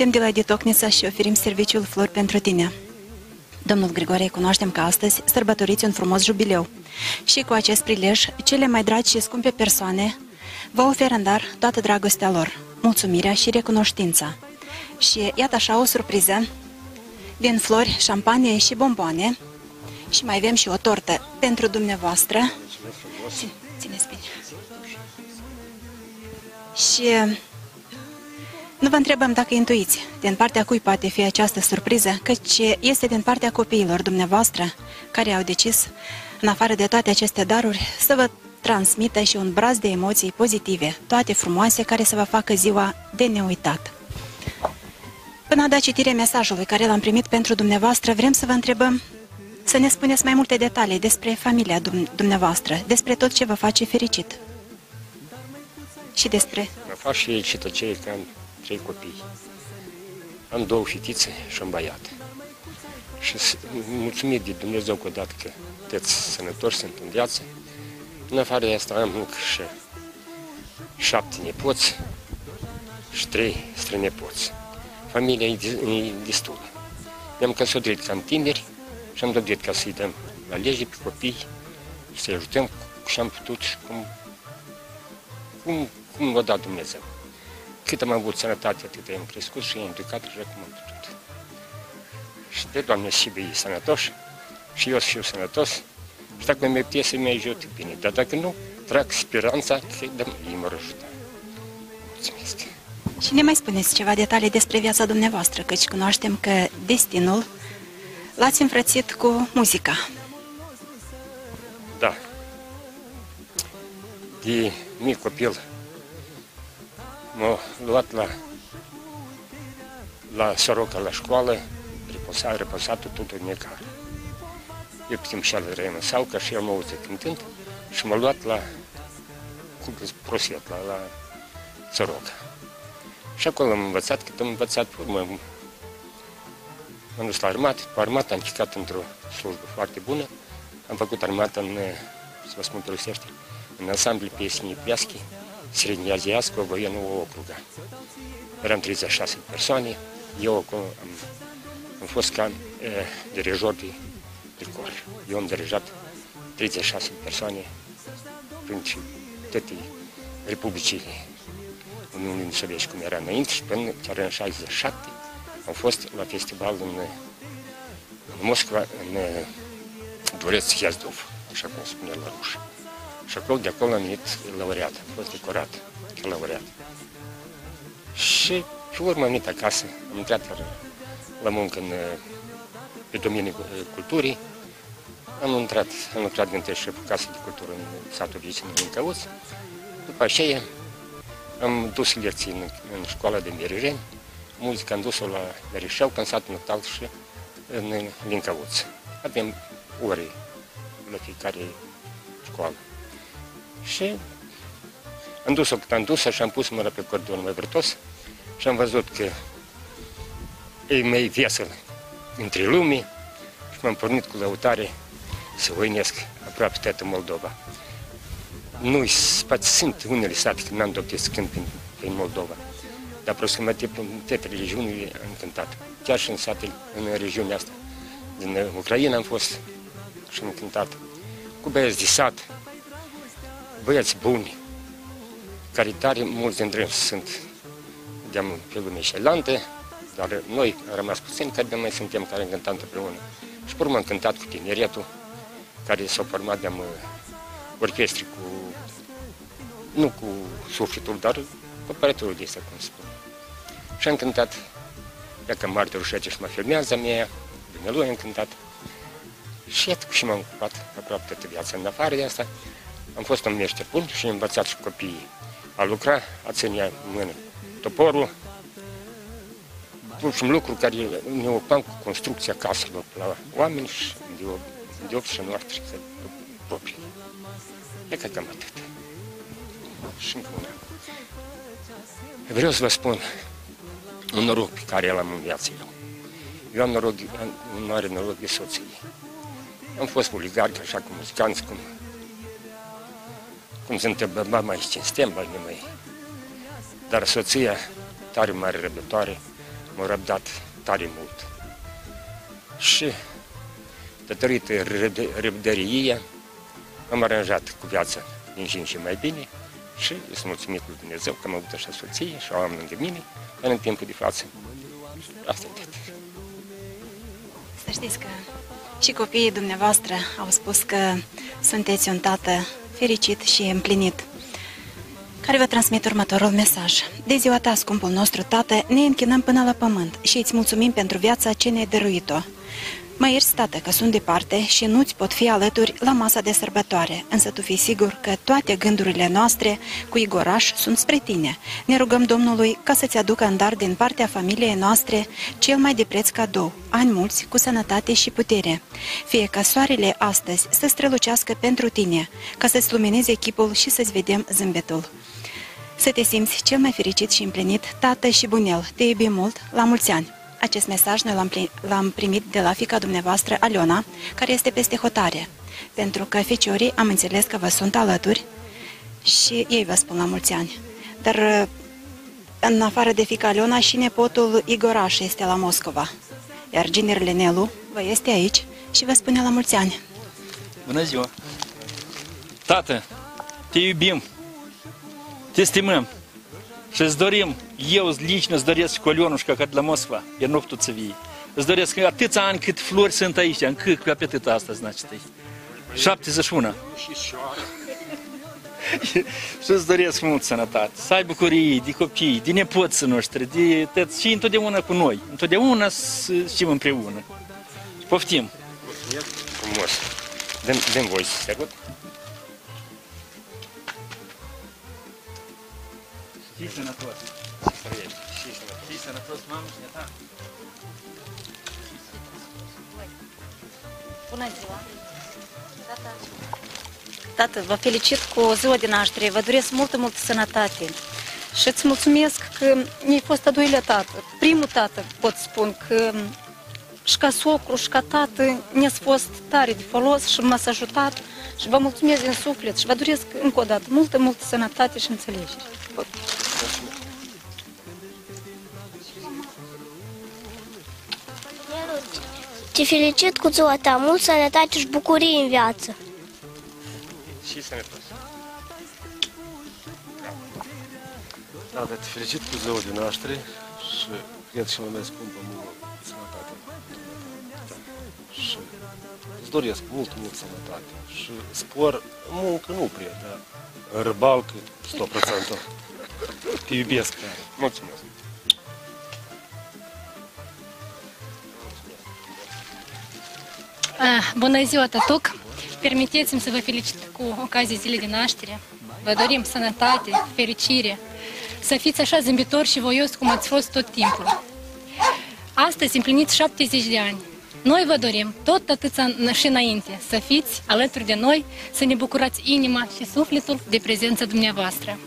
Suntem de la Ditocnița și oferim serviciul Flori pentru tine. Domnul Grigore, cunoaștem că astăzi sărbătoriți un frumos jubileu și cu acest prilej, cele mai dragi și scumpe persoane vă oferă în dar toată dragostea lor, mulțumirea și recunoștința. Și iată așa o surpriză din flori, șampanie și bomboane și mai avem și o tortă pentru dumneavoastră. Țineți bine. Și nu vă întrebăm dacă intuiți din partea cui poate fi această surpriză, căci este din partea copiilor dumneavoastră care au decis, în afară de toate aceste daruri, să vă transmită și un braz de emoții pozitive, toate frumoase, care să vă facă ziua de neuitat. Până a dat citire mesajului care l-am primit pentru dumneavoastră, vrem să vă întrebăm să ne spuneți mai multe detalii despre familia dumneavoastră, despre tot ce vă face fericit. Și despre... Mă fac și fericită cei că am trei copii. Am două fetițe și un băiat. Și mulțumit de Dumnezeu că odată că sunteți sănătoși, sunt în viață. În afară de asta am încă și șapte nepoți și trei strănepoți. Familia e destulă. Ne-am căsătorit cam tineri și am dorit ca să-i dăm la lege pe copii și să-i ajutăm și am putut cum, cum, cum a dat Dumnezeu. Cât am avut sănătate, atât am crescut și am educat așa cum am putut. Și de Doamne și ei sănătoși, și eu și eu sănătos, și dacă mi putea să mi ajut, bine, dar dacă nu, trag speranța că ei mă ajută. Mulțumesc! Și ne mai spuneți ceva detalii despre viața dumneavoastră, căci cunoaștem că destinul l-ați înfrățit cu muzica. Da. De mic copil m-a luat la, la soroca la școală, reposa, reposatul tot în necare. Eu pe timp și al rămân sau ca și el mă auze cântând și m-a luat la cum proset, la, la soroca. Și acolo am învățat, cât am învățat, pe urmă am dus la armat, pe armată am chicat într-o slujbă foarte bună, am făcut armata în, să vă spun pe în ansamblu piesnii pleaschi, srednjoaziatskog военного округа. Eram 36 persoane, eu am, am fost ca e, dirijor de, de cor. Eu am dirijat 36 persoane prin toate republicile Uniunii Sovietice, cum era înainte, și până chiar în 67 am fost la festival în, în Moscova, în Dvoreț Hiazdov, așa cum spunea la rușă. Și acolo, de acolo am venit laureat, am fost decorat ca laureat. Și pe urmă am venit acasă, am intrat la, la muncă în, pe domeniul culturii, am intrat, am lucrat dintre șef casă de cultură în satul Vicin, în Căuț. După aceea am dus lecții în, în școala de Merireni, muzica am dus-o la Merișeu, în satul natal și în Lincăuț. Avem ore la fiecare școală. Și am dus-o cât am dus și am pus mâna pe cordon mai vrătos și am văzut că e mai vesel între lume și m-am pornit cu lăutare să voinesc aproape toată Moldova. Nu, poate sunt unele sate când n-am dobit să cânt prin, prin Moldova, dar aproximativ în toate regiunile am cântat. Chiar și în satele, în regiunea asta. Din Ucraina am fost și am cântat cu băieți de sat, băieți buni, care tare mulți dintre ei sunt de pe lume șelante, dar noi am rămas puțini care de mai suntem care am cântat împreună. Și pe urmă am cântat cu tineretul, care s-au format de orchestri cu, nu cu sufletul, dar cu aparatul de asta, cum spun. Și am cântat, dacă martorul și și mă filmează mie, Dumnezeu am cântat. Și iată și m-am ocupat aproape toată viața în afară de asta. Am fost un meșter bun și am învățat și copiii a lucra, a ține în mână toporul, ultim lucru care ne ocupam cu construcția caselor la oameni și de, de obște noastre proprii. E ca cam atât. Și încă una. Vreau să vă spun un noroc pe care l-am în viață eu. Eu am noroc, am mare noroc de soție. Am fost oligarc, așa cum muzicanți, cum cum se întâmplă, ba mai cinstem, ba mai. Dar soția, tare mare răbdătoare, m-au răbdat tare mult. Și datorită răbdăriei ei, am aranjat cu viața din ce în ce mai bine și sunt mulțumit lui Dumnezeu că am avut așa soție și o am lângă mine, în timpul de față. Asta e tot. Să știți că și copiii dumneavoastră au spus că sunteți un tată fericit și împlinit care vă transmit următorul mesaj. De ziua ta, scumpul nostru tată, ne închinăm până la pământ și îți mulțumim pentru viața ce ne-ai dăruit-o. Mă ierți, tată, că sunt departe și nu-ți pot fi alături la masa de sărbătoare, însă tu fii sigur că toate gândurile noastre cu Igoraș sunt spre tine. Ne rugăm Domnului ca să-ți aducă în dar din partea familiei noastre cel mai de preț cadou, ani mulți, cu sănătate și putere. Fie ca soarele astăzi să strălucească pentru tine, ca să-ți lumineze echipul și să-ți vedem zâmbetul. Să te simți cel mai fericit și împlinit, tată și bunel. Te iubim mult, la mulți ani! Acest mesaj noi l-am primit de la fica dumneavoastră, Aliona, care este peste hotare. Pentru că feciorii am înțeles că vă sunt alături și ei vă spun la mulți ani. Dar în afară de fica Aliona și nepotul Igoraș este la Moscova. Iar ginerele Nelu vă este aici și vă spune la mulți ani. Bună ziua! Tată, te iubim, te stimăm și îți dorim, eu lično îți doresc și Colionușca, ca de la Moscova, e nu putut să vii. Îți doresc că atâția ani cât flori sunt aici, încât cu apetită asta, значит, 71. și îți doresc mult sănătate, să ai bucurii de copii, de nepoții noștri, de tăt, și întotdeauna cu noi, întotdeauna să știm împreună. Poftim! Frumos! Dăm, dăm voi să se Fii sănătos. Fii sănătos, mamă și ta. Bună ziua! Tata, Tată, vă felicit cu ziua de naștere, vă doresc multă, multă sănătate. Și îți mulțumesc că mi-ai fost a doilea tată, primul tată, pot spun că și ca socru și ca tată ne-ați fost tare de folos și m-ați ajutat și vă mulțumesc din suflet și vă doresc încă o dată multă, multă sănătate și înțelegere. Te felicit cu ziua ta, mult sănătate și bucurie în viață. Și sănătos. Da, te felicit cu ziua de naștere și cred și mai scumpă mult sănătate. Și îți doresc mult, mult sănătate. Și spor, muncă nu prea, dar râbalcă 100%. Te iubesc, care. Mulțumesc! Bună ziua, tătuc! Permiteți-mi să vă felicit cu ocazia zilei de naștere. Vă dorim sănătate, fericire, să fiți așa zâmbitori și voios cum ați fost tot timpul. Astăzi împliniți 70 de ani. Noi vă dorim tot atâția și înainte să fiți alături de noi, să ne bucurați inima și sufletul de prezența dumneavoastră.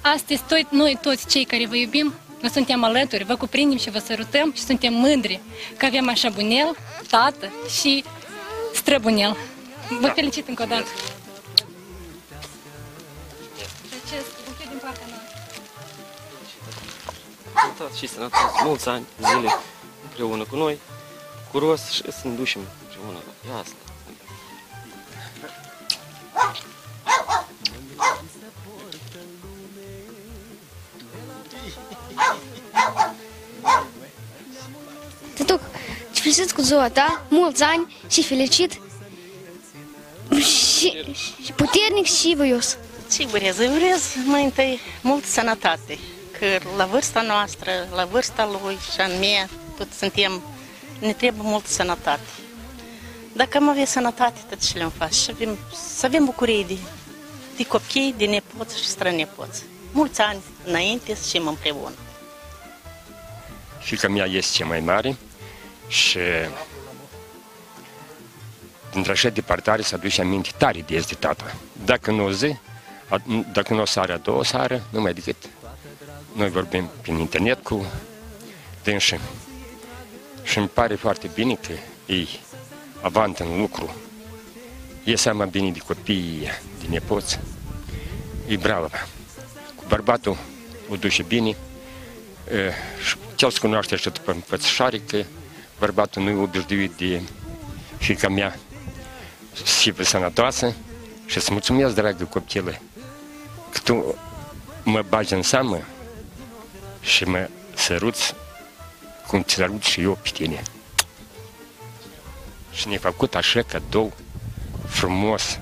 Astăzi tot, noi toți cei care vă iubim, noi suntem alături, vă cuprindem și vă sărutăm și suntem mândri că avem așa bunel, tată și străbunel. Vă da. felicit încă o dată. Sănătate și sănătate, mulți ani, zile împreună cu noi, cu rost și să ne ducem împreună. Ia asta. Tătuc, te felicit cu ziua ta, mulți ani și felicit și, și puternic și voios. Ce urez? Îi urez mai întâi mult sănătate, că la vârsta noastră, la vârsta lui și a mea, tot suntem, ne trebuie mult sănătate. Dacă am avea sănătate, tot ce le-am face, să avem, să avem bucurie de, de copii, de nepoți și strănepoți. Mulți ani înainte să fim împreună. Fica mea este cea mai mare și dintre așa departare să aduce aminte tare de este tata. Dacă nu o zi, dacă nu o seară, a doua seară, nu mai decât noi vorbim prin internet cu dânșii. Și îmi pare foarte bine că ei avant în lucru, e seama bine de copii, de nepoți. E bravă. Cu bărbatul o duce bine și Ce se cunoaște și după împățișare că bărbatul nu e obișnuit de fica mea să fie sănătoasă și să mulțumesc, dragă copilă, că tu mă bagi în seamă și mă săruți cum ți sărut și eu pe tine. Și ne-a făcut așa cadou frumos.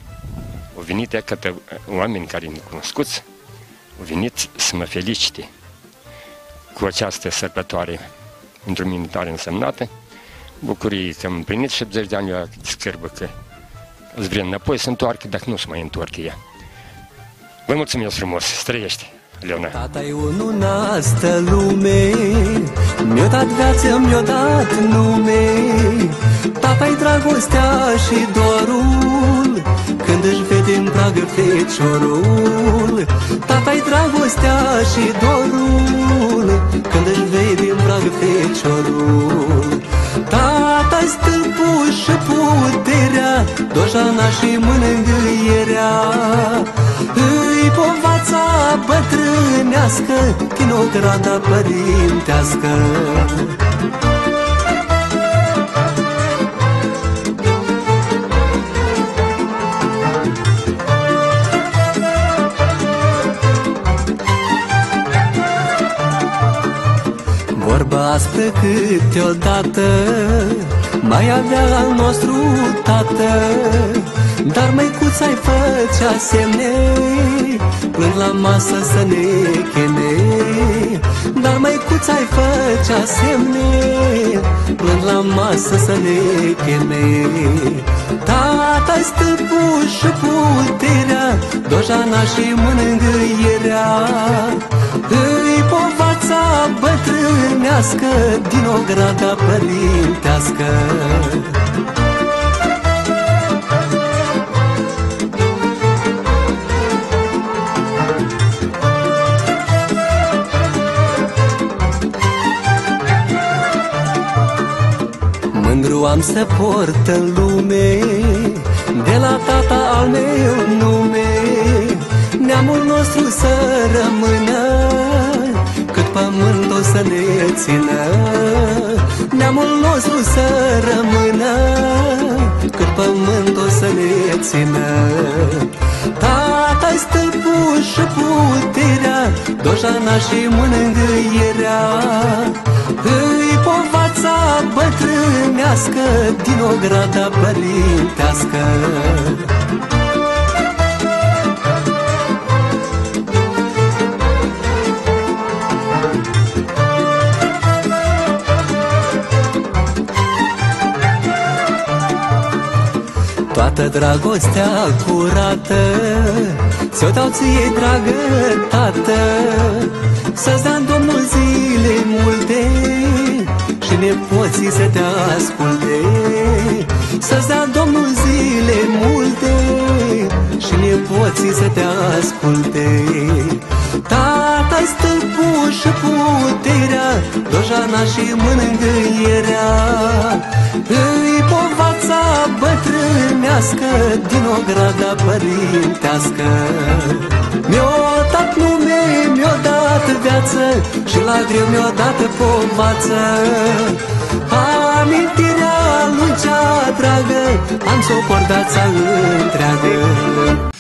Au venit ea către oameni care ne cunoscuți, au venit să mă felicite cu această sărbătoare într-o mine tare însemnată. Bucurie că am împlinit 70 de ani, eu scârbă că îți vrea înapoi să întoarcă, dacă nu se mai întoarcă ea. Vă mulțumesc frumos, străiește, Leona. Tata-i unul în astă lume Mi-a dat viață, mi-a dat nume Tata-i dragostea și dorul Când își vede în pragă feciorul Tata-i dragostea și dorul Când își vede în pragă feciorul Dojana și mânângâierea Îi povața bătrânească Din o grada părintească. Vorba aspră câteodată Mai avea al nostru tată Dar măicuța-i făcea semne. Plâng la masă să ne cheme Dar măicuța-i făcea semne. Plâng la masă să ne cheme. Tata-i stâlpul și puterea Dojana și mânângâierea Îi povața bătrânească Din o grada părintească. Mândru am să port în lume De la tata al meu nume. Neamul nostru să rămână Cât pământ o să ne țină Neamul nostru să rămână Cât pământ o să ne țină. Tata-i stâlpul și puterea Dojana și mânângâierea Îi povața bătrânească Din o grada părintească Toată dragostea curată. Ți-o dau ție, dragă tată Să-ți dea Domnul zile multe Și nepoții să te asculte. Să-ți dea Domnul zile multe Și nepoții să te asculte. Tata-i stâlpul și puterea Dojana și mânângâierea Îi povața bătrânească Din o grada părintească. Mi-o dat nume, mi-o dat viață Și la greu mi-o dat povață Amintirea lui cea dragă Am să o port viața întreagă